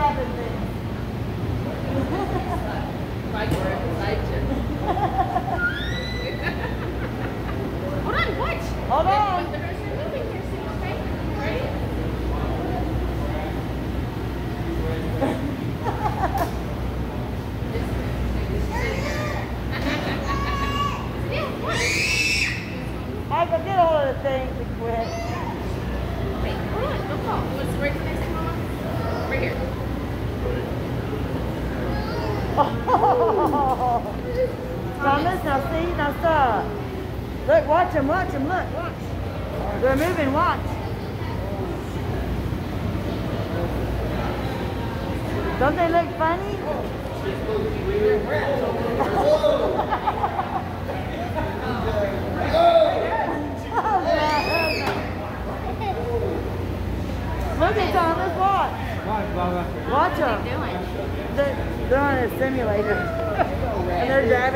Hold on. Hold on. Ready? Michael, get all the things and quit. Wait, hold on, right when I say mama? Right here. Thomas, now see, now stop. Look, watch them, watch them, look, watch. They're moving, watch. Don't they look funny? Look at Thomas, watch. Watch them. They're, they're on a simulator.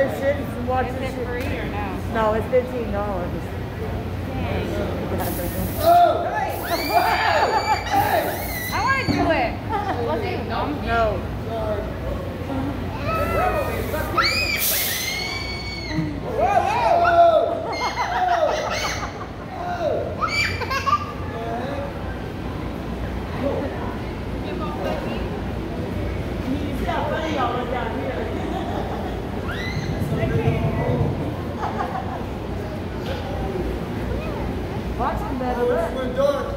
They're shit and watching Is it shit. free or no? No, it's fifteen dollars. I want to do it. Let's. No. No. Stop putting all down here. Watch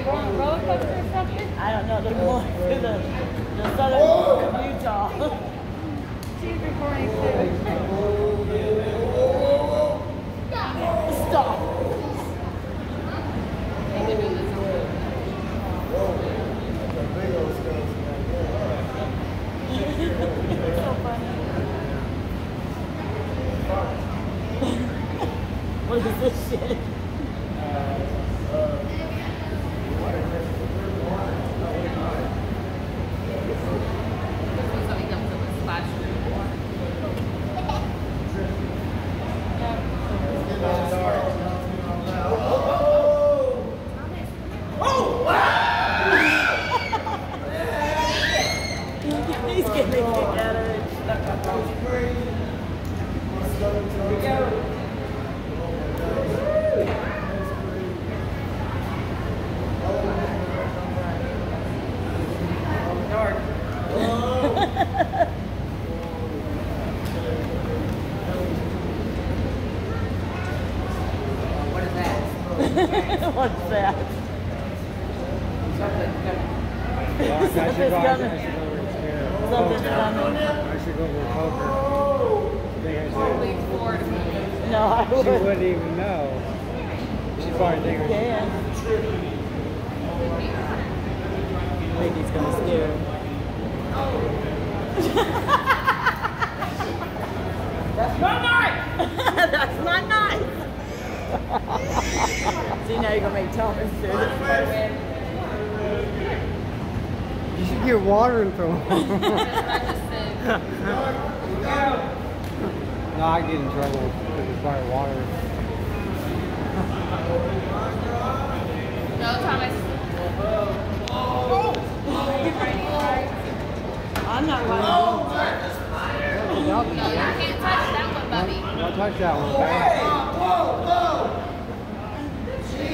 they going on roller coaster or something? I don't know. They're going to the, the southern of Utah. She's recording too. Stop. what is this shit? He's getting a kick out of it. What is that? What's that? Something Yeah, I should Something's go, I coming. should go over here. Something's coming. I should go over to poker. I think I. No, I wouldn't. wouldn't even know. She probably think it was can. I think he's gonna scare him. See, now you're gonna make Thomas do it. You should get water and throw No, I get in trouble because it's by water. No, Thomas. I'm not oh, going Y'all No, you can't touch that one, Bubby. Don't touch that one,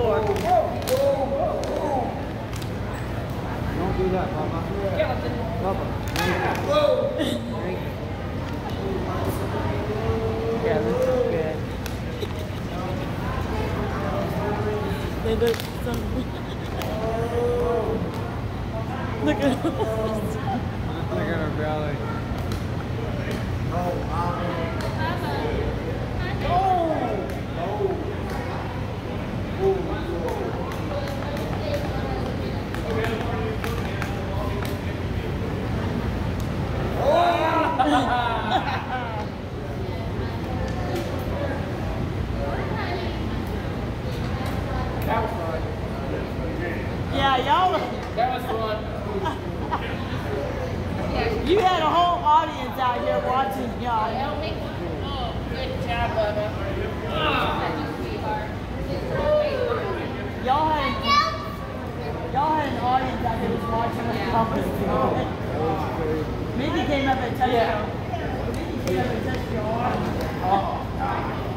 feet off the floor. Don't do that, Papa. Papa. Yeah, this is good. They look some. Look at Look at her belly. Oh, that was Yeah, y'all. That was fun. You had a whole audience out here watching y'all. Help me. Oh, good job, Bubba. Y'all had y'all had an audience out here just watching us competition. Mickey came up and touched Yeah. you. Came up and touched your arm.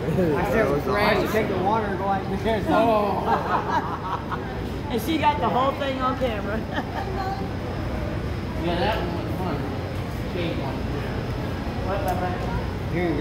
I said, I should take the water and go like this. Oh. And she got the whole thing on camera. Yeah, that one was fun. Big one. what, Bubba? Here you go.